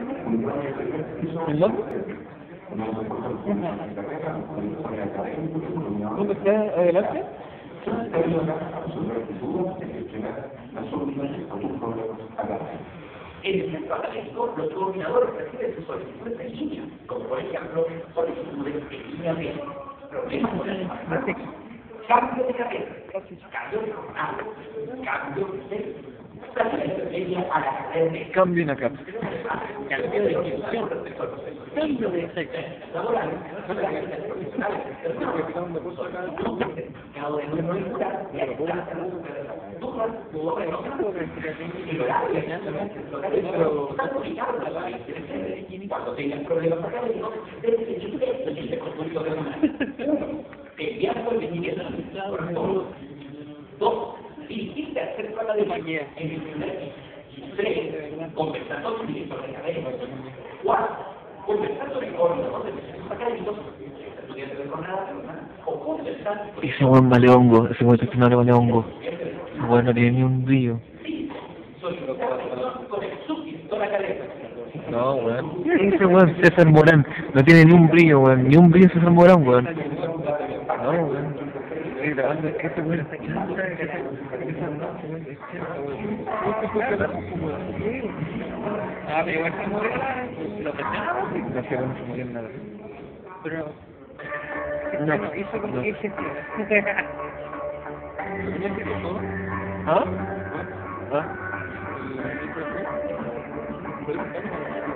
¿En dónde? ¿Dónde está adelante? En el centro los coordinadores reciben sus solicitudes en línea, como por ejemplo solicitudes en línea de problemas cambio de carrera, cambio de jornada, cambio de a la carrera de Cambio en acá. cambio de institución, cambio de laboral, mercado de nuevo cuando tengan problemas académicos, deben seguir el construido de una enviar por venimiento Dos, dirigirse a hacer plata de mañana en el primer piso. Tres, conversar con su director académico. Cuatro, conversar con el coordinador de Ese buen vale ese buen vale hongo. Ese buen no tiene ni un brillo. con el. No, weón. Ese weón César Morán no tiene ni un brillo, weón. Ni un brillo César Morán, weón. No, weón. Estoy grabando, es que este weón está Ah, pero igual se murió lo que sea. No sé, se murió nada. Pero No, hizo como no. que. ¿Ah? ¿Ah? Bir